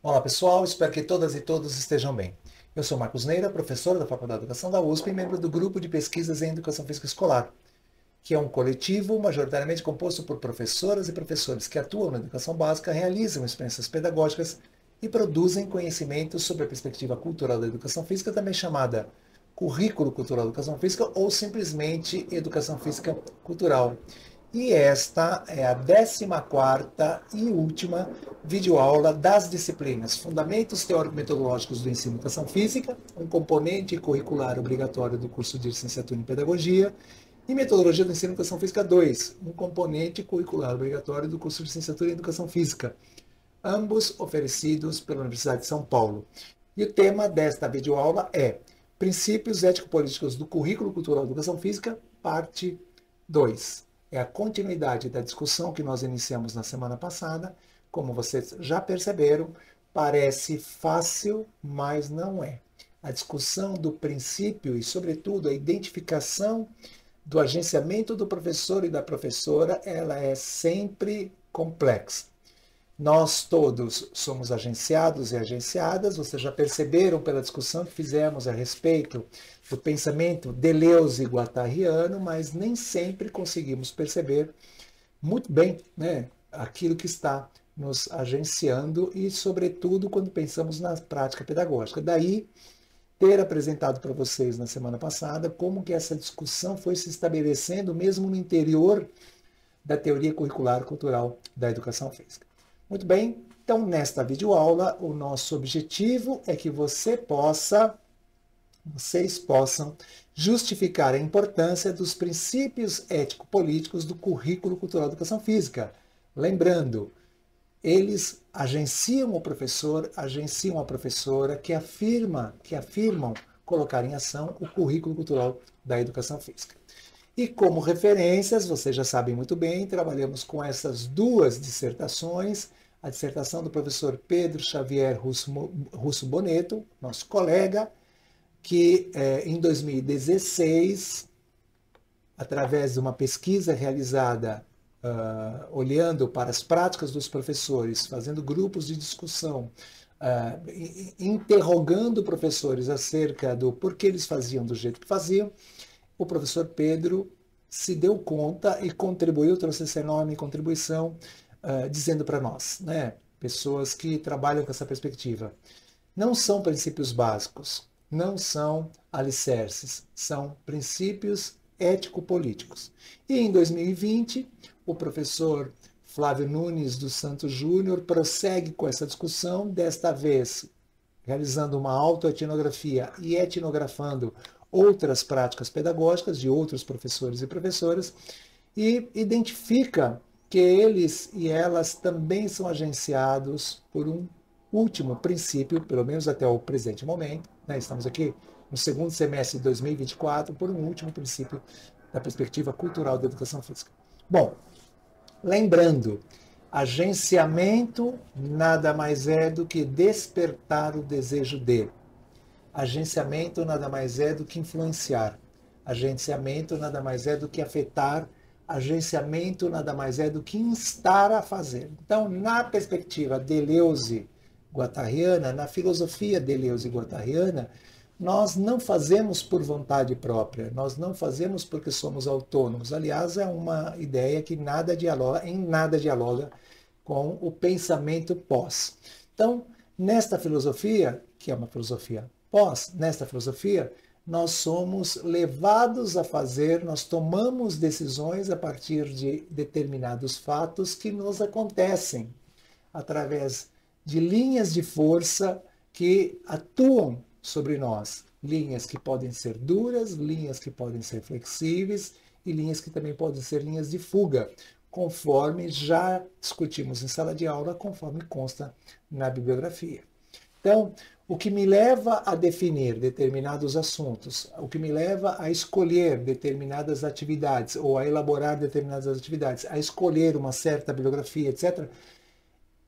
Olá pessoal, espero que todas e todos estejam bem. Eu sou Marcos Neira, professor da Faculdade de Educação da USP e membro do Grupo de Pesquisas em Educação Física Escolar, que é um coletivo majoritariamente composto por professoras e professores que atuam na educação básica, realizam experiências pedagógicas e produzem conhecimentos sobre a perspectiva cultural da educação física, também chamada Currículo Cultural da Educação Física ou simplesmente Educação Física Cultural. E esta é a 14 e última videoaula das disciplinas Fundamentos Teórico-Metodológicos do Ensino e Educação Física, um componente curricular obrigatório do curso de Licenciatura em Pedagogia, e Metodologia do Ensino e Educação Física 2, um componente curricular obrigatório do curso de Licenciatura em Educação Física, ambos oferecidos pela Universidade de São Paulo. E o tema desta videoaula é Princípios Ético-Políticos do Currículo Cultural de Educação Física, parte 2 é a continuidade da discussão que nós iniciamos na semana passada. Como vocês já perceberam, parece fácil, mas não é. A discussão do princípio e, sobretudo, a identificação do agenciamento do professor e da professora, ela é sempre complexa. Nós todos somos agenciados e agenciadas, vocês já perceberam pela discussão que fizemos a respeito do pensamento deleuze guattariano, mas nem sempre conseguimos perceber muito bem né, aquilo que está nos agenciando e, sobretudo, quando pensamos na prática pedagógica. Daí, ter apresentado para vocês na semana passada como que essa discussão foi se estabelecendo mesmo no interior da teoria curricular cultural da educação física. Muito bem, então nesta videoaula o nosso objetivo é que você possa, vocês possam justificar a importância dos princípios ético-políticos do currículo cultural da educação física. Lembrando, eles agenciam o professor, agenciam a professora que afirma, que afirmam colocar em ação o currículo cultural da educação física. E como referências, vocês já sabem muito bem, trabalhamos com essas duas dissertações a dissertação do professor Pedro Xavier Russo, Russo Boneto, nosso colega, que é, em 2016, através de uma pesquisa realizada uh, olhando para as práticas dos professores, fazendo grupos de discussão, uh, interrogando professores acerca do porquê eles faziam do jeito que faziam, o professor Pedro se deu conta e contribuiu, trouxe essa enorme contribuição uh, dizendo para nós, né, pessoas que trabalham com essa perspectiva, não são princípios básicos, não são alicerces, são princípios ético-políticos. E em 2020, o professor Flávio Nunes dos Santos Júnior prossegue com essa discussão, desta vez realizando uma autoetnografia e etnografando outras práticas pedagógicas de outros professores e professoras, e identifica que eles e elas também são agenciados por um último princípio, pelo menos até o presente momento, né? estamos aqui no segundo semestre de 2024, por um último princípio da perspectiva cultural da educação física. Bom, lembrando, agenciamento nada mais é do que despertar o desejo de. Agenciamento nada mais é do que influenciar. Agenciamento nada mais é do que afetar agenciamento nada mais é do que instar a fazer. Então, na perspectiva Deleuze guattariana, na filosofia Deleuze guattariana, nós não fazemos por vontade própria, nós não fazemos porque somos autônomos. Aliás, é uma ideia que nada dialoga, em nada dialoga com o pensamento pós. Então, nesta filosofia, que é uma filosofia pós, nesta filosofia, nós somos levados a fazer, nós tomamos decisões a partir de determinados fatos que nos acontecem através de linhas de força que atuam sobre nós. Linhas que podem ser duras, linhas que podem ser flexíveis e linhas que também podem ser linhas de fuga, conforme já discutimos em sala de aula, conforme consta na bibliografia. Então, o que me leva a definir determinados assuntos, o que me leva a escolher determinadas atividades ou a elaborar determinadas atividades, a escolher uma certa bibliografia, etc.,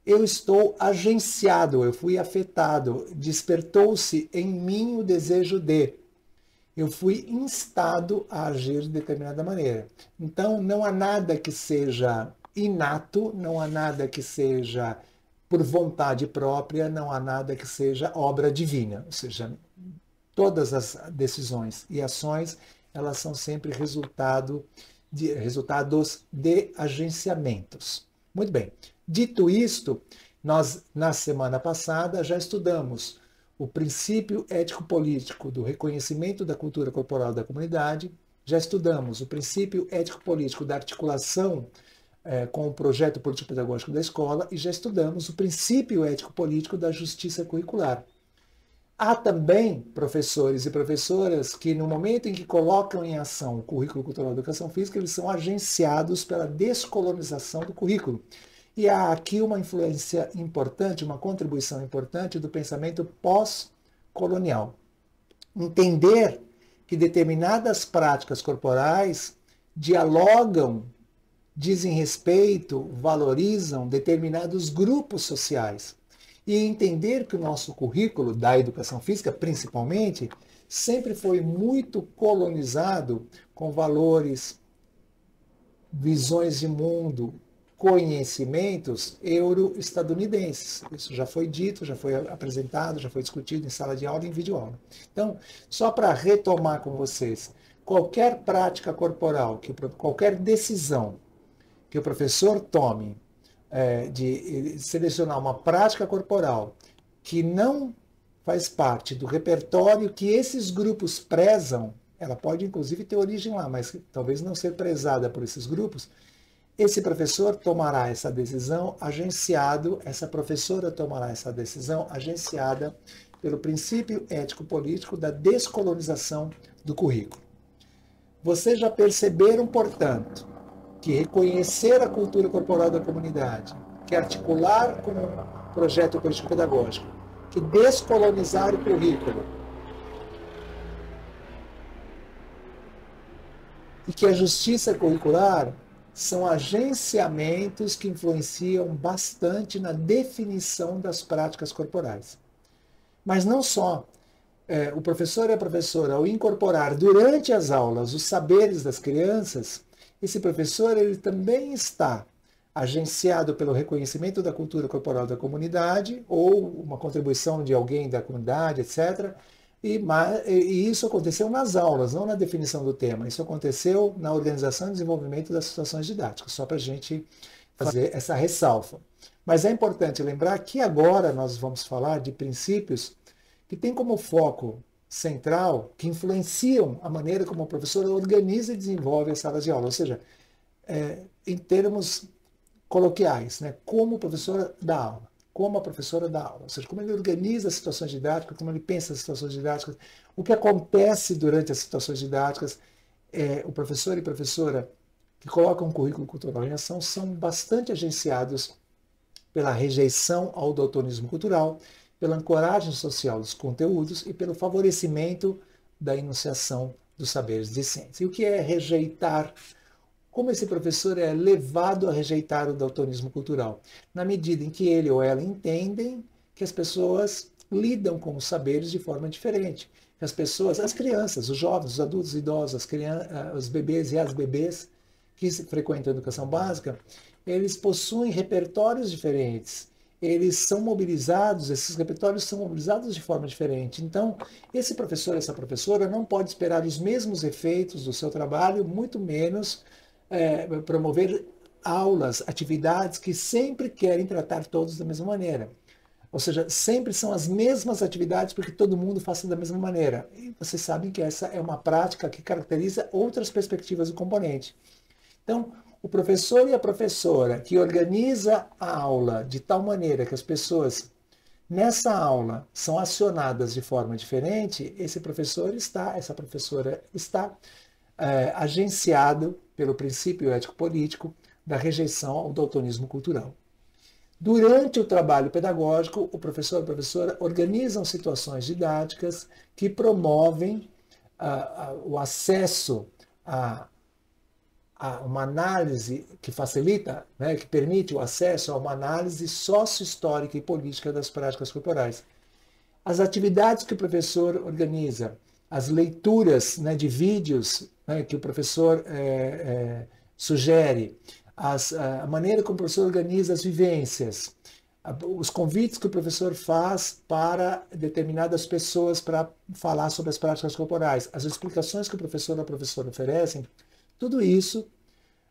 eu estou agenciado, eu fui afetado, despertou-se em mim o desejo de. Eu fui instado a agir de determinada maneira. Então, não há nada que seja inato, não há nada que seja por vontade própria, não há nada que seja obra divina. Ou seja, todas as decisões e ações, elas são sempre resultado de, resultados de agenciamentos. Muito bem. Dito isto, nós, na semana passada, já estudamos o princípio ético-político do reconhecimento da cultura corporal da comunidade, já estudamos o princípio ético-político da articulação é, com o projeto político-pedagógico da escola e já estudamos o princípio ético-político da justiça curricular. Há também professores e professoras que, no momento em que colocam em ação o currículo cultural da educação física, eles são agenciados pela descolonização do currículo. E há aqui uma influência importante, uma contribuição importante do pensamento pós-colonial. Entender que determinadas práticas corporais dialogam, dizem respeito, valorizam determinados grupos sociais. E entender que o nosso currículo da educação física, principalmente, sempre foi muito colonizado com valores, visões de mundo, conhecimentos euro-estadunidenses. Isso já foi dito, já foi apresentado, já foi discutido em sala de aula e em vídeo aula. Então, só para retomar com vocês, qualquer prática corporal, que, qualquer decisão que o professor tome é, de selecionar uma prática corporal que não faz parte do repertório que esses grupos prezam, ela pode inclusive ter origem lá, mas talvez não ser prezada por esses grupos, esse professor tomará essa decisão agenciado, essa professora tomará essa decisão agenciada pelo princípio ético-político da descolonização do currículo. Vocês já perceberam, portanto, que reconhecer a cultura corporal da comunidade, que articular com um projeto político-pedagógico, que descolonizar o currículo e que a justiça curricular são agenciamentos que influenciam bastante na definição das práticas corporais. Mas não só. É, o professor e a professora, ao incorporar durante as aulas os saberes das crianças, esse professor ele também está agenciado pelo reconhecimento da cultura corporal da comunidade ou uma contribuição de alguém da comunidade, etc., e, e, isso aconteceu nas aulas, não na definição do tema. Isso aconteceu na organização e desenvolvimento das situações didáticas, só para a gente fazer essa ressalva. Mas é importante lembrar que agora nós vamos falar de princípios que têm como foco central, que influenciam a maneira como a professora organiza e desenvolve as salas de aula. Ou seja, é, em termos coloquiais, né, como a professora dá aula como a professora dá aula, ou seja, como ele organiza as situações didáticas, como ele pensa as situações didáticas, o que acontece durante as situações didáticas. É, o professor e professora que colocam um currículo cultural em ação são bastante agenciados pela rejeição ao daltonismo cultural, pela ancoragem social dos conteúdos e pelo favorecimento da enunciação dos saberes de ciência. E o que é rejeitar como esse professor é levado a rejeitar o daltonismo cultural? Na medida em que ele ou ela entendem que as pessoas lidam com os saberes de forma diferente. As pessoas, as crianças, os jovens, os adultos, os idosos, as crianças, ah, os bebês e as bebês que frequentam a educação básica, eles possuem repertórios diferentes. Eles são mobilizados, esses repertórios são mobilizados de forma diferente. Então, esse professor, essa professora não pode esperar os mesmos efeitos do seu trabalho, muito menos é, promover aulas, atividades que sempre querem tratar todos da mesma maneira. Ou seja, sempre são as mesmas atividades porque todo mundo faça da mesma maneira. E vocês sabem que essa é uma prática que caracteriza outras perspectivas do componente. Então, o professor e a professora que organiza a aula de tal maneira que as pessoas nessa aula são acionadas de forma diferente, esse professor está, essa professora está é, agenciado pelo princípio ético-político da rejeição ao daltonismo cultural. Durante o trabalho pedagógico, o professor e a professora organizam situações didáticas que promovem o acesso a, uma análise que facilita, né, que permite o acesso a uma análise sócio-histórica e política das práticas corporais. As atividades que o professor organiza, as leituras né, de vídeos né, que o professor é, é, sugere, as, a maneira como o professor organiza as vivências, os convites que o professor faz para determinadas pessoas para falar sobre as práticas corporais, as explicações que o professor ou a professora oferecem, tudo isso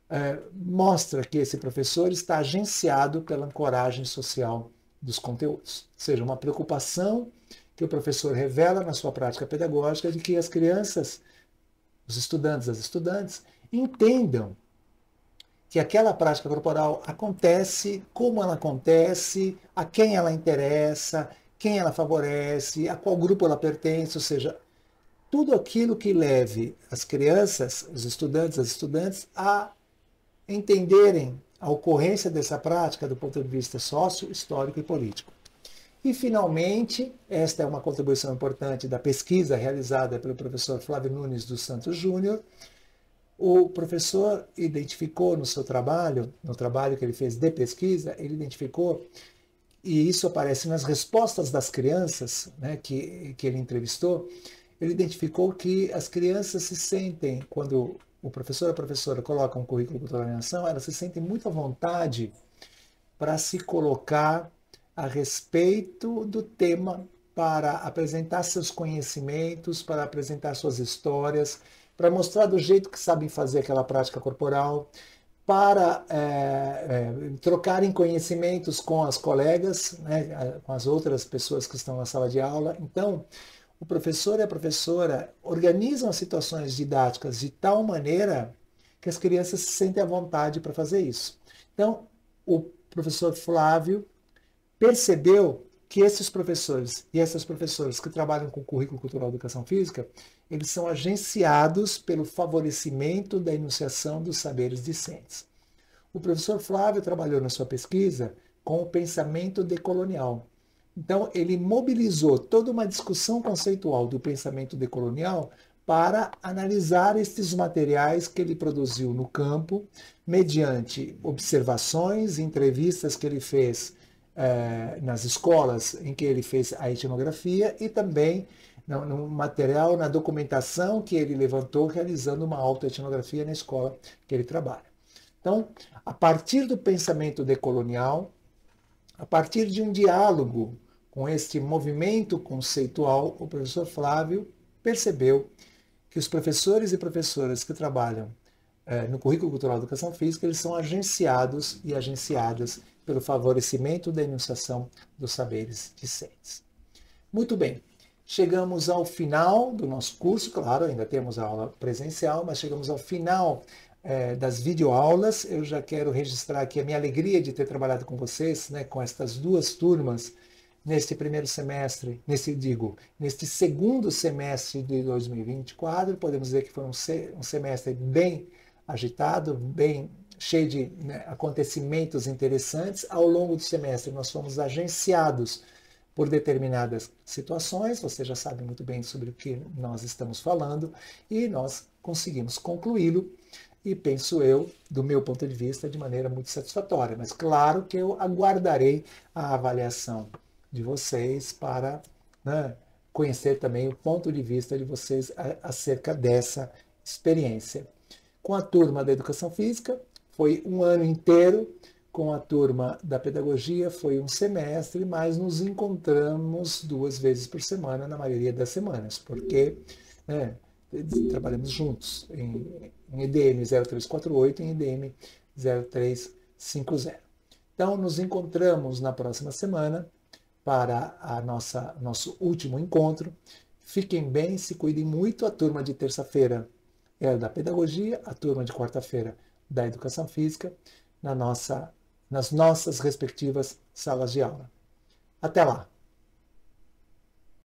é, mostra que esse professor está agenciado pela ancoragem social dos conteúdos. Ou seja, uma preocupação que o professor revela na sua prática pedagógica de que as crianças, os estudantes, as estudantes, entendam que aquela prática corporal acontece, como ela acontece, a quem ela interessa, quem ela favorece, a qual grupo ela pertence, ou seja, tudo aquilo que leve as crianças, os estudantes, as estudantes a entenderem a ocorrência dessa prática do ponto de vista sócio, histórico e político. E, finalmente, esta é uma contribuição importante da pesquisa realizada pelo professor Flávio Nunes dos Santos Júnior, o professor identificou no seu trabalho, no trabalho que ele fez de pesquisa, ele identificou, e isso aparece nas respostas das crianças né, que, que ele entrevistou, ele identificou que as crianças se sentem, quando o professor ou a professora coloca um currículo cultural em elas se sentem muito à vontade para se colocar a respeito do tema, para apresentar seus conhecimentos, para apresentar suas histórias, para mostrar do jeito que sabem fazer aquela prática corporal, para é, é, trocarem conhecimentos com as colegas, né, com as outras pessoas que estão na sala de aula. Então, o professor e a professora organizam as situações didáticas de tal maneira que as crianças se sentem à vontade para fazer isso. Então, o professor Flávio percebeu que esses professores e essas professoras que trabalham com o currículo cultural de educação física, eles são agenciados pelo favorecimento da enunciação dos saberes discentes. O professor Flávio trabalhou na sua pesquisa com o pensamento decolonial. Então, ele mobilizou toda uma discussão conceitual do pensamento decolonial para analisar estes materiais que ele produziu no campo, mediante observações, entrevistas que ele fez eh, nas escolas em que ele fez a etnografia e também no, no, material, na documentação que ele levantou realizando uma autoetnografia na escola que ele trabalha. Então, a partir do pensamento decolonial, a partir de um diálogo com este movimento conceitual, o professor Flávio percebeu que os professores e professoras que trabalham eh, no currículo cultural de educação física, eles são agenciados e agenciadas pelo favorecimento da enunciação dos saberes discentes. Muito bem, chegamos ao final do nosso curso, claro, ainda temos a aula presencial, mas chegamos ao final é, das videoaulas. Eu já quero registrar aqui a minha alegria de ter trabalhado com vocês, né, com estas duas turmas, neste primeiro semestre, nesse digo, neste segundo semestre de 2024. Podemos dizer que foi um, um semestre bem agitado, bem cheio de né, acontecimentos interessantes. Ao longo do semestre, nós fomos agenciados por determinadas situações, você já sabe muito bem sobre o que nós estamos falando, e nós conseguimos concluí-lo, e penso eu, do meu ponto de vista, de maneira muito satisfatória. Mas claro que eu aguardarei a avaliação de vocês para né, conhecer também o ponto de vista de vocês acerca dessa experiência. Com a turma da Educação Física, foi um ano inteiro com a turma da pedagogia, foi um semestre, mas nos encontramos duas vezes por semana, na maioria das semanas, porque né, trabalhamos juntos em, em EDM 0348 e em EDM 0350. Então, nos encontramos na próxima semana para a nossa nosso último encontro. Fiquem bem, se cuidem muito. A turma de terça-feira é da pedagogia, a turma de quarta-feira da educação física na nossa, nas nossas respectivas salas de aula. Até lá!